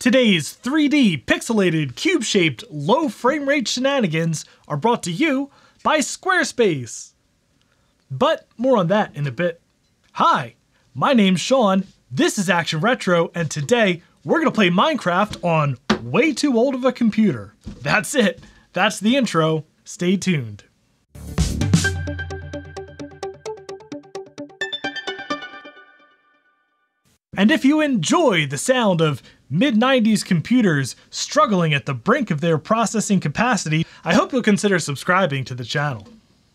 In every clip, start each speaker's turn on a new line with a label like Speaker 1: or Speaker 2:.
Speaker 1: Today's 3D pixelated cube shaped low frame rate shenanigans are brought to you by Squarespace. But more on that in a bit. Hi, my name's Sean, this is Action Retro, and today we're gonna play Minecraft on way too old of a computer. That's it, that's the intro, stay tuned. And if you enjoy the sound of mid 90s computers struggling at the brink of their processing capacity, I hope you'll consider subscribing to the channel.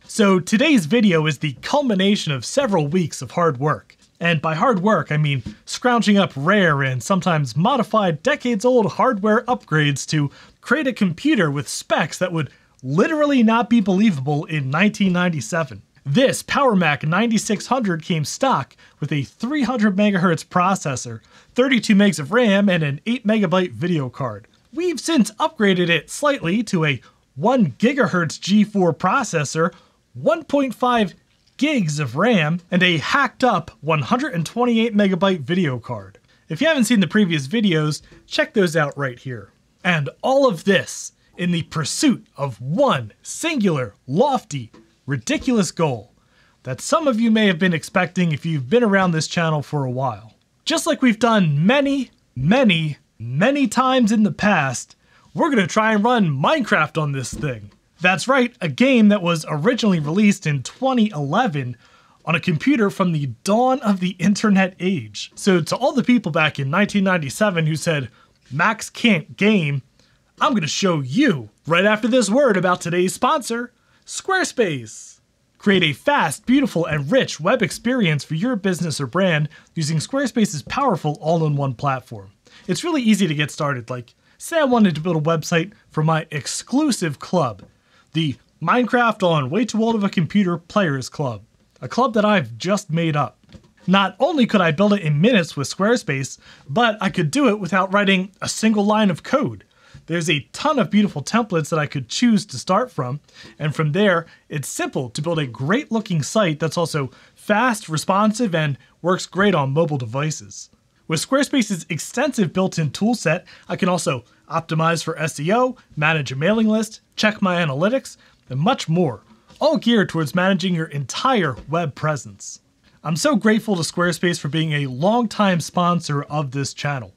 Speaker 1: So today's video is the culmination of several weeks of hard work. And by hard work, I mean scrounging up rare and sometimes modified decades old hardware upgrades to create a computer with specs that would literally not be believable in 1997. This PowerMac 9600 came stock with a 300 MHz processor, 32 megs of RAM, and an 8 megabyte video card. We've since upgraded it slightly to a 1 gigahertz G4 processor, 1.5 gigs of RAM, and a hacked up 128 megabyte video card. If you haven't seen the previous videos, check those out right here. And all of this in the pursuit of one singular, lofty, ridiculous goal that some of you may have been expecting if you've been around this channel for a while. Just like we've done many, many, many times in the past, we're gonna try and run Minecraft on this thing. That's right, a game that was originally released in 2011 on a computer from the dawn of the internet age. So to all the people back in 1997 who said, Macs can't game, I'm gonna show you right after this word about today's sponsor, Squarespace. Create a fast, beautiful, and rich web experience for your business or brand using Squarespace's powerful all-in-one platform. It's really easy to get started, like say I wanted to build a website for my exclusive club, the Minecraft on Way Too Old of a Computer Players Club, a club that I've just made up. Not only could I build it in minutes with Squarespace, but I could do it without writing a single line of code. There's a ton of beautiful templates that I could choose to start from, and from there, it's simple to build a great looking site that's also fast, responsive, and works great on mobile devices. With Squarespace's extensive built-in toolset, I can also optimize for SEO, manage a mailing list, check my analytics, and much more, all geared towards managing your entire web presence. I'm so grateful to Squarespace for being a longtime sponsor of this channel.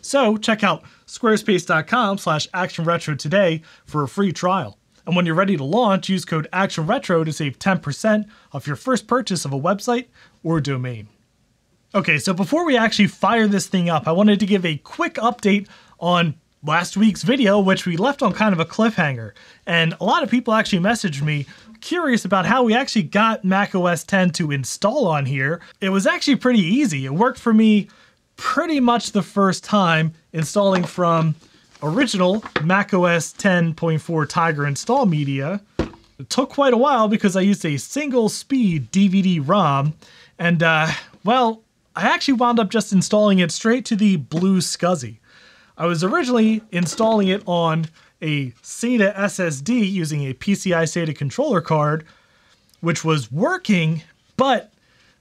Speaker 1: So check out squarespace.com slash actionretro today for a free trial. And when you're ready to launch, use code ActionRetro to save 10% off your first purchase of a website or domain. Okay, so before we actually fire this thing up, I wanted to give a quick update on last week's video, which we left on kind of a cliffhanger. And a lot of people actually messaged me curious about how we actually got Mac OS 10 to install on here. It was actually pretty easy. It worked for me pretty much the first time installing from original macOS 10.4 Tiger install media. It took quite a while because I used a single speed DVD ROM, and uh, well, I actually wound up just installing it straight to the Blue SCSI. I was originally installing it on a SATA SSD using a PCI SATA controller card, which was working, but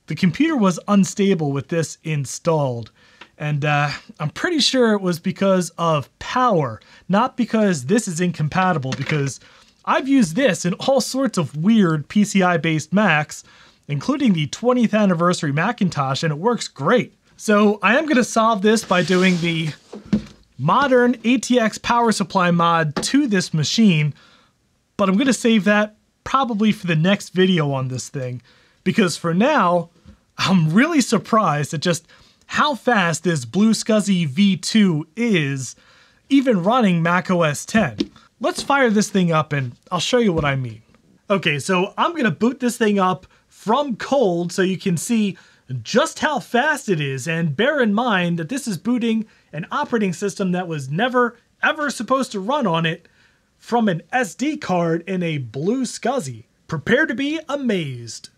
Speaker 1: the computer was unstable with this installed. And uh, I'm pretty sure it was because of power, not because this is incompatible, because I've used this in all sorts of weird PCI based Macs, including the 20th anniversary Macintosh, and it works great. So I am going to solve this by doing the modern ATX power supply mod to this machine, but I'm going to save that probably for the next video on this thing, because for now, I'm really surprised at just how fast this Blue SCSI V2 is, even running Mac OS 10. Let's fire this thing up and I'll show you what I mean. Okay, so I'm gonna boot this thing up from cold so you can see just how fast it is and bear in mind that this is booting an operating system that was never ever supposed to run on it from an SD card in a blue SCSI. Prepare to be amazed.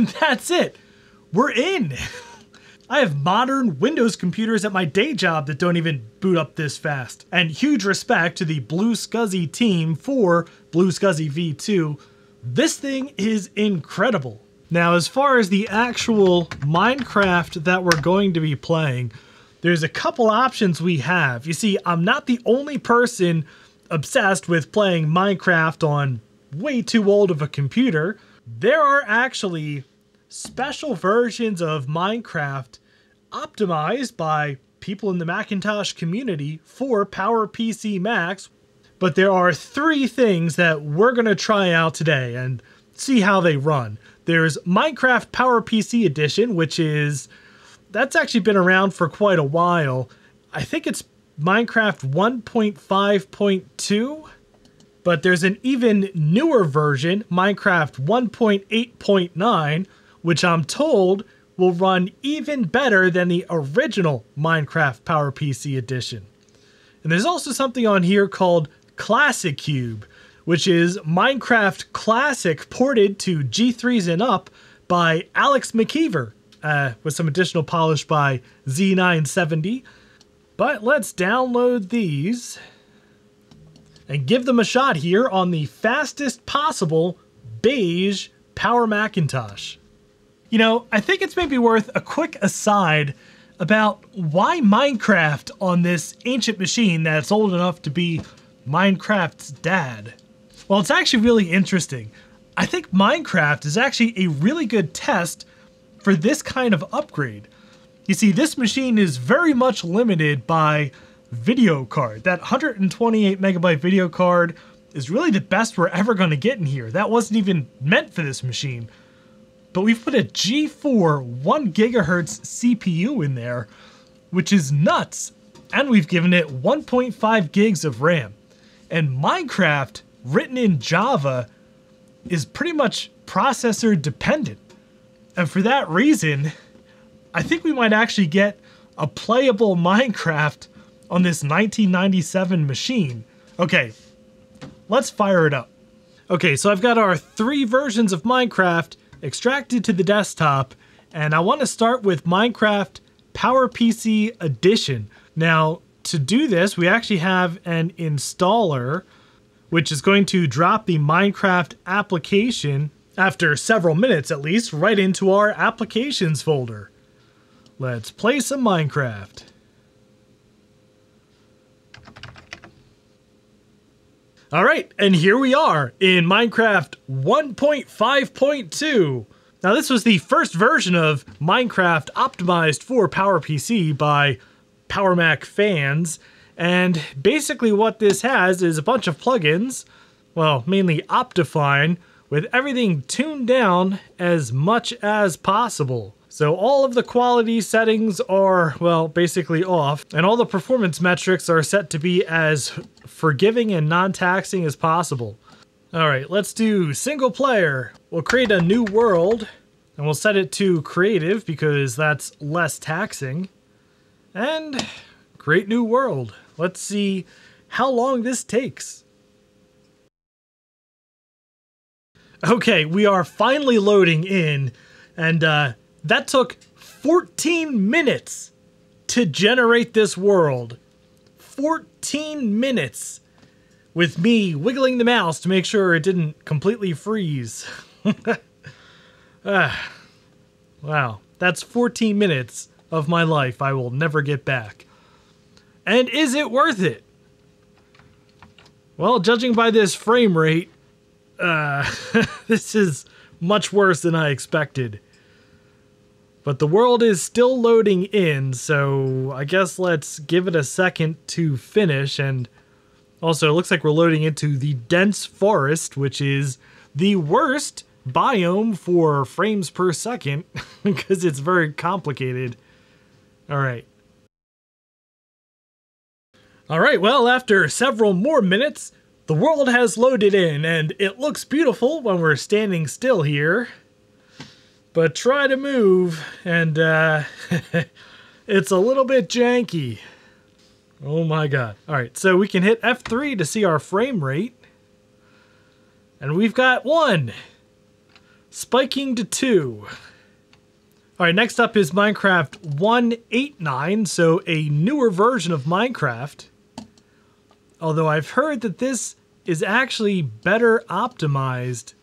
Speaker 1: And that's it. We're in. I have modern Windows computers at my day job that don't even boot up this fast. And huge respect to the BlueSCSI team for BlueSCSI V2. This thing is incredible. Now, as far as the actual Minecraft that we're going to be playing, there's a couple options we have. You see, I'm not the only person obsessed with playing Minecraft on way too old of a computer. There are actually special versions of Minecraft optimized by people in the Macintosh community for PowerPC Macs. But there are three things that we're going to try out today and see how they run. There's Minecraft PowerPC Edition, which is that's actually been around for quite a while. I think it's Minecraft 1.5.2, but there's an even newer version, Minecraft 1.8.9, which I'm told will run even better than the original Minecraft PowerPC edition. And there's also something on here called ClassiCube, which is Minecraft Classic ported to G3s and up by Alex McKeever, uh, with some additional polish by Z970. But let's download these and give them a shot here on the fastest possible beige Power Macintosh. You know, I think it's maybe worth a quick aside about why Minecraft on this ancient machine that's old enough to be Minecraft's dad. Well, it's actually really interesting. I think Minecraft is actually a really good test for this kind of upgrade. You see, this machine is very much limited by video card. That 128 megabyte video card is really the best we're ever going to get in here. That wasn't even meant for this machine. But we've put a G4 1 gigahertz CPU in there, which is nuts. And we've given it 1.5 gigs of RAM. And Minecraft, written in Java, is pretty much processor dependent. And for that reason, I think we might actually get a playable Minecraft on this 1997 machine. Okay, let's fire it up. Okay, so I've got our three versions of Minecraft extracted to the desktop, and I want to start with Minecraft PowerPC Edition. Now, to do this, we actually have an installer, which is going to drop the Minecraft application after several minutes at least, right into our applications folder. Let's play some Minecraft. All right, and here we are in Minecraft 1.5.2. Now this was the first version of Minecraft optimized for PowerPC by PowerMac fans, and basically what this has is a bunch of plugins, well, mainly Optifine, with everything tuned down as much as possible. So all of the quality settings are, well, basically off, and all the performance metrics are set to be as forgiving and non-taxing as possible. All right, let's do single player. We'll create a new world, and we'll set it to creative because that's less taxing. And create new world. Let's see how long this takes. Okay, we are finally loading in, and uh, that took 14 minutes to generate this world. 14 minutes with me wiggling the mouse to make sure it didn't completely freeze. ah, wow, that's 14 minutes of my life I will never get back. And is it worth it? Well, judging by this frame rate, uh, this is much worse than I expected. But the world is still loading in, so I guess let's give it a second to finish. And also, it looks like we're loading into the dense forest, which is the worst biome for frames per second because it's very complicated. All right. All right, well, after several more minutes, the world has loaded in, and it looks beautiful when we're standing still here. But try to move, and uh, it's a little bit janky. Oh my god. Alright, so we can hit F3 to see our frame rate. And we've got one. spiking to 2. All right, next up is Minecraft 189, so a newer version of Minecraft. Although I've heard that this is actually better optimized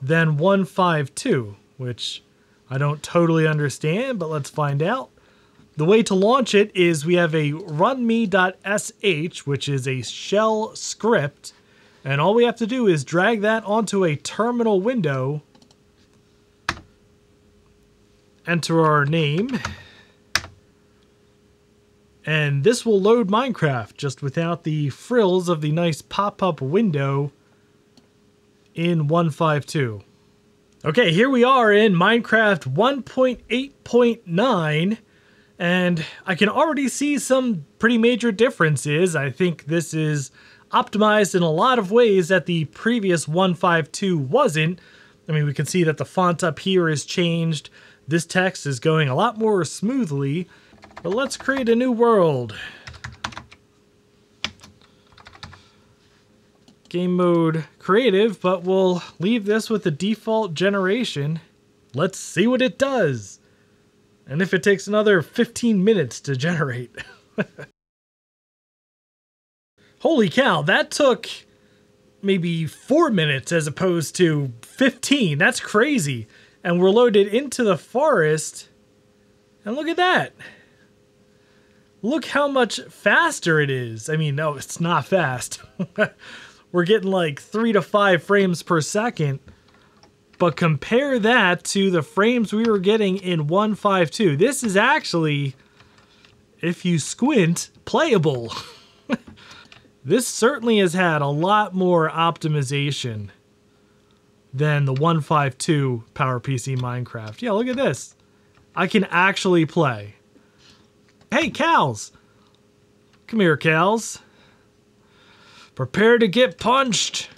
Speaker 1: than 152, which I don't totally understand, but let's find out. The way to launch it is we have a runme.sh, which is a shell script, and all we have to do is drag that onto a terminal window, enter our name, and this will load Minecraft just without the frills of the nice pop-up window in 152. Okay, here we are in Minecraft 1.8.9 and I can already see some pretty major differences. I think this is optimized in a lot of ways that the previous 152 wasn't. I mean, we can see that the font up here is changed. This text is going a lot more smoothly. But let's create a new world. Game mode creative, but we'll leave this with the default generation. Let's see what it does. And if it takes another 15 minutes to generate. Holy cow, that took maybe four minutes as opposed to 15. That's crazy. And we're loaded into the forest. And look at that look how much faster it is. I mean, no, it's not fast. We're getting like three to five frames per second. But compare that to the frames we were getting in 152. This is actually, if you squint, playable. this certainly has had a lot more optimization than the 152 PowerPC Minecraft. Yeah, look at this. I can actually play. Hey, cows! Come here, cows. Prepare to get punched.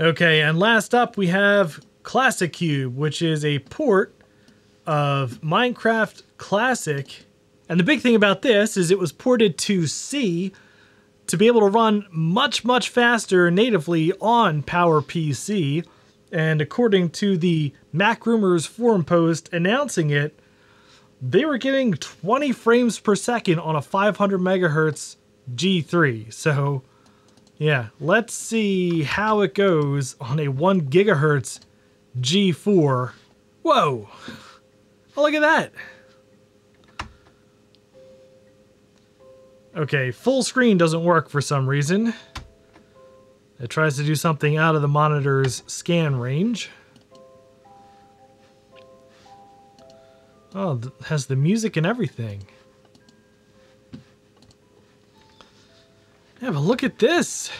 Speaker 1: Okay, and last up we have ClassiCube, which is a port of Minecraft Classic. And the big thing about this is it was ported to C to be able to run much, much faster natively on PowerPC. And according to the MacRumors forum post announcing it, they were getting 20 frames per second on a 500 megahertz G3. So, yeah, let's see how it goes on a 1 gigahertz G4. Whoa! Oh, look at that! Okay, full screen doesn't work for some reason. It tries to do something out of the monitor's scan range. Oh, has the music and everything. Yeah, but look at this.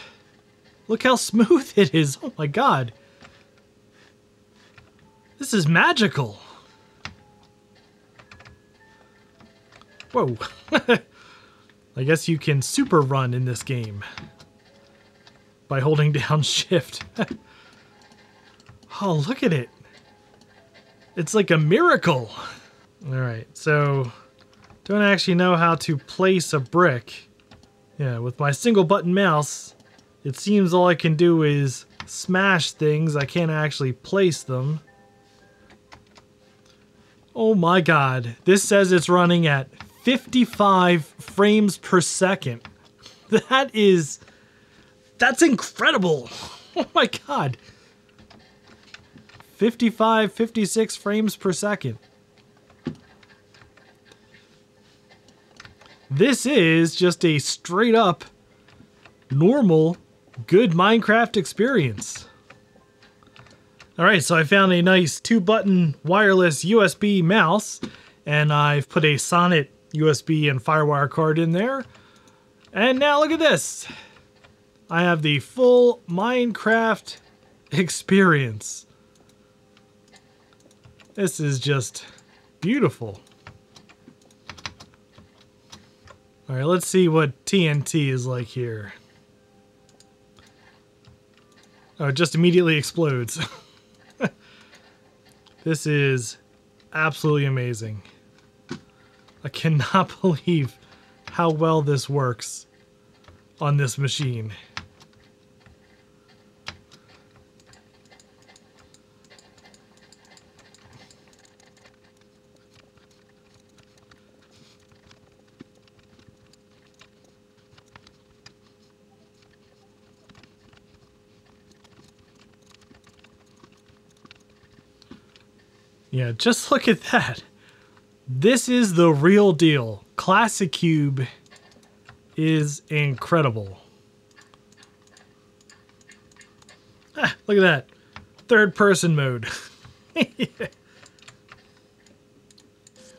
Speaker 1: Look how smooth it is. Oh my god. This is magical. Whoa. I guess you can super run in this game by holding down shift. oh, look at it. It's like a miracle. Alright, so don't actually know how to place a brick. Yeah, with my single button mouse, it seems all I can do is smash things. I can't actually place them. Oh my god, this says it's running at 55 frames per second. That is... That's incredible! Oh my god. 55, 56 frames per second. This is just a straight up normal good Minecraft experience. Alright, so I found a nice two button wireless USB mouse and I've put a Sonnet USB and Firewire card in there. And now look at this. I have the full Minecraft experience. This is just beautiful. Alright, let's see what TNT is like here. Oh, it just immediately explodes. this is absolutely amazing. I cannot believe how well this works on this machine. Yeah, just look at that. This is the real deal. ClassiCube is incredible. Ah, look at that. Third person mode.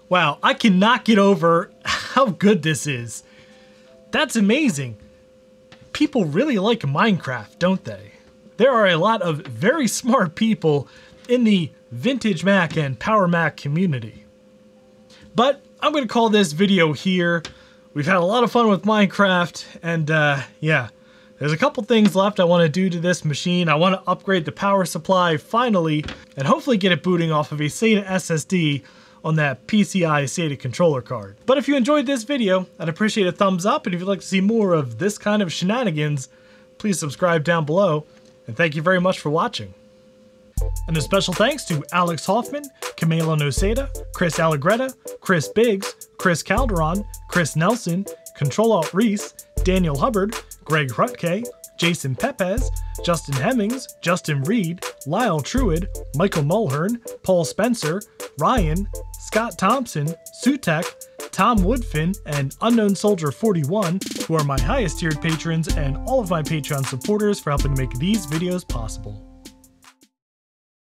Speaker 1: Wow, I cannot get over how good this is. That's amazing. People really like Minecraft, don't they? There are a lot of very smart people in the Vintage Mac and Power Mac community. But I'm going to call this video here. We've had a lot of fun with Minecraft, and uh, yeah, there's a couple things left I want to do to this machine. I want to upgrade the power supply finally, and hopefully get it booting off of a SATA SSD on that PCI SATA controller card. But if you enjoyed this video, I'd appreciate a thumbs up, and if you'd like to see more of this kind of shenanigans, please subscribe down below, and thank you very much for watching. And a special thanks to Alex Hoffman, Camilo Noseda, Chris Allegretta, Chris Biggs, Chris Calderon, Chris Nelson, Control Alt Reese, Daniel Hubbard, Greg Hrutke, Jason Pepez, Justin Hemmings, Justin Reed, Lyle Truid, Michael Mulhern, Paul Spencer, Ryan, Scott Thompson, Sutek, Tom Woodfin, and Unknown Soldier 41, who are my highest tiered patrons and all of my Patreon supporters for helping to make these videos possible.